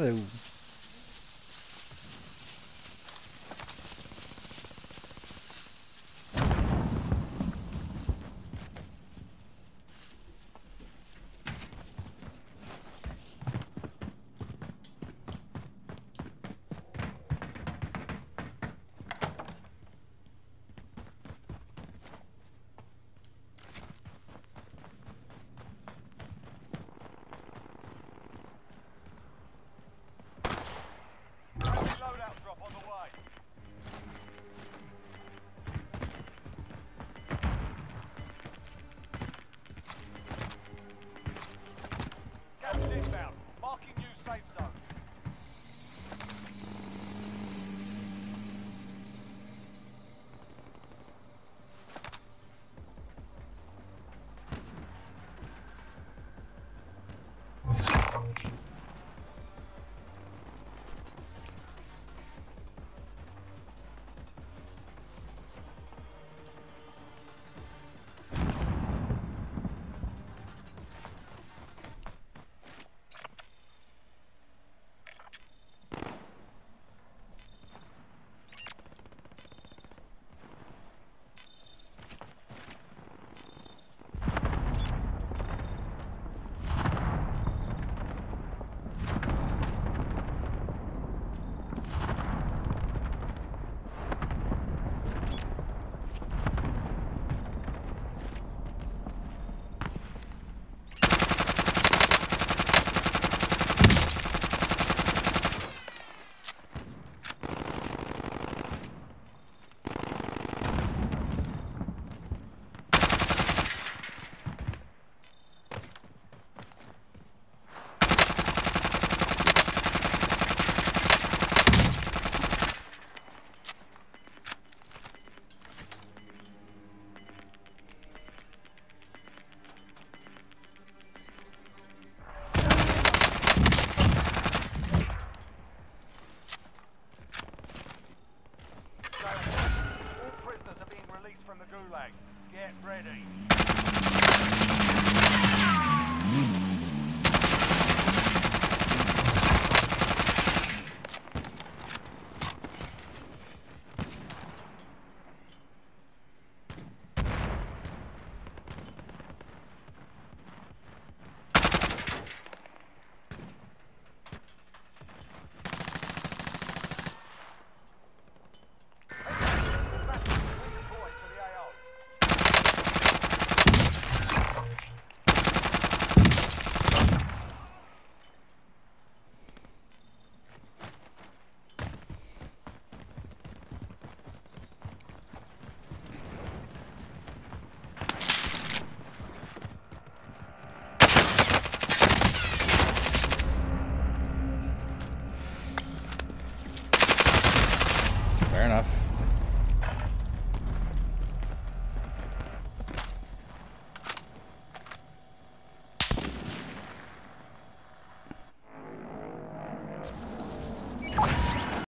Hello.